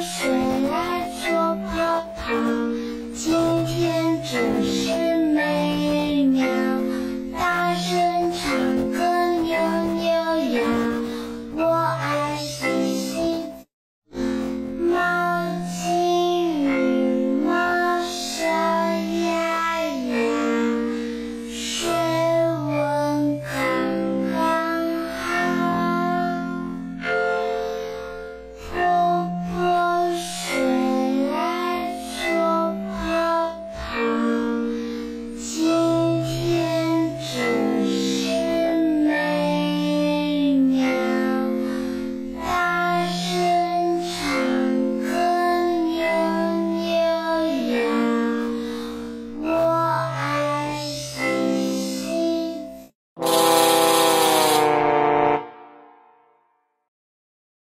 是。